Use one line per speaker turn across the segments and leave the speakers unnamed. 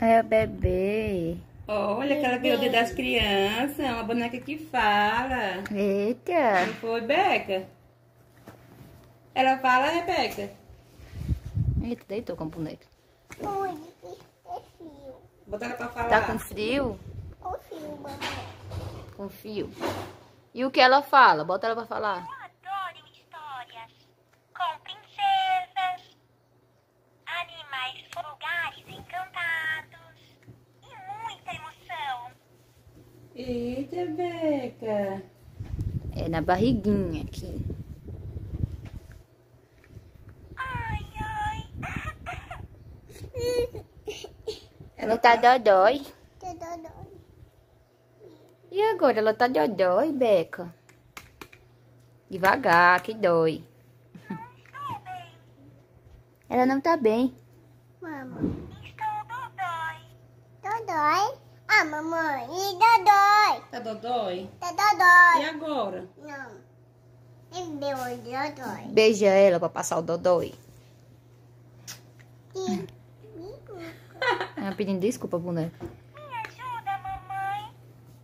É o bebê. Olha, aquela bebê é das crianças, é uma boneca que fala.
Eita.
Não foi, Beca? Ela fala, né, Rebeca?
Eita, deitou com a boneca.
Oi, é frio.
Bota ela pra falar.
Tá com frio?
Com frio, mamãe.
Com frio. E o que ela fala? Bota ela pra falar.
Eita, Beca.
É na barriguinha aqui.
Ai, ai.
Ela tá dodói.
Tá dodói.
E agora? Ela tá dodói, Beca? Devagar, que dói.
Estou bem,
Ela não tá bem.
Mamãe.
estou dodói.
Dodói. Ah, mamãe. E dodói.
Tá dodói?
Tá
E
dodói.
agora?
Não. E meu dodói.
Beija ela pra passar o dodói.
E...
Ela pedindo desculpa, boneca.
Me ajuda, mamãe.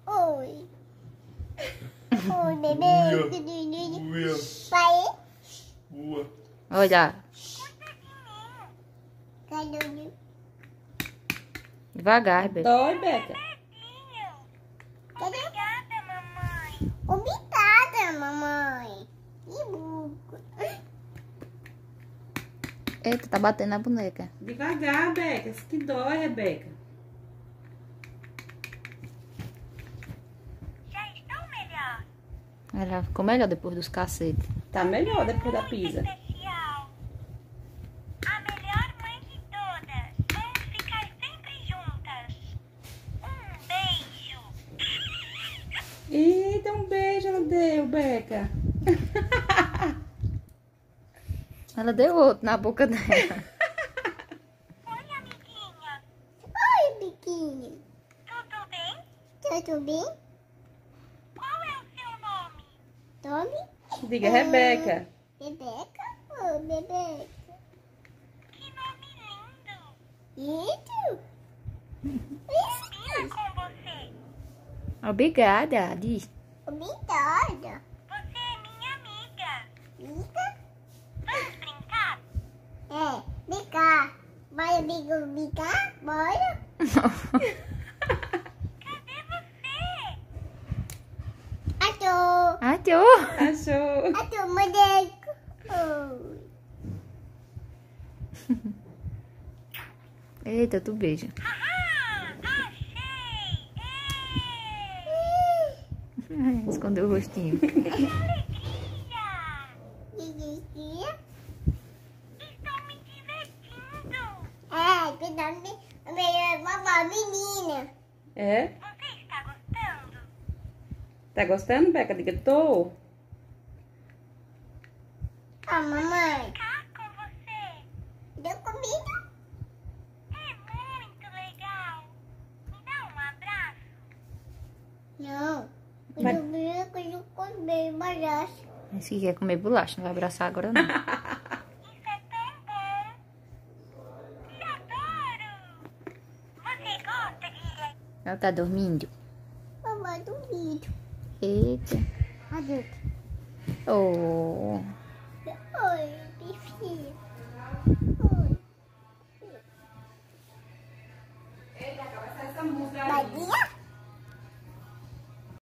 Oi. Oi, bebê. Pai.
Olha,
Cadê
devagar, Beca.
Dói, Beca?
Obrigada, mamãe.
Obrigada, mamãe. Que buco.
Eita, tá batendo na boneca.
Devagar, Beca. Isso que dói, Rebeca.
Já estou melhor.
Ela ficou melhor depois dos cacetes.
Tá melhor depois da pisa.
Especial. A melhor mãe de todas. Vamos ficar sempre juntas. Um beijo.
Eita, um beijo ela deu, Beca.
Ela deu outro na boca dela.
Oi, amiguinha.
Oi, biquinho.
Tudo bem?
Tudo bem?
Qual é o seu nome?
Tome.
Diga, Rebeca.
Bebeca? Ô, Bebeca.
Que nome lindo.
Isso.
Obrigada, diz.
Obrigada.
Você é minha amiga.
Mica?
Vamos brincar?
É, bicar. Bora, bico, bicar? Bora.
Cadê você?
Ato.
Achou?
Achou.
Ato, moleque. Oh.
Eita, tu beija. Escondeu o rostinho.
Que alegria!
Dizia?
Estou me divertindo.
É, menina.
É?
Você está gostando?
Tá gostando, Beca? Diga, tô.
Ah, mamãe.
Cá com você.
Deu comida?
É muito legal. Me dá um abraço.
Não.
Vai.
Eu vi que eu comi bagaço.
Se quer comer bolacha, não vai abraçar agora não.
É.
Ela tá dormindo?
Mamãe dormindo.
Eita.
Adulto.
Oh.
Oi, bichinho.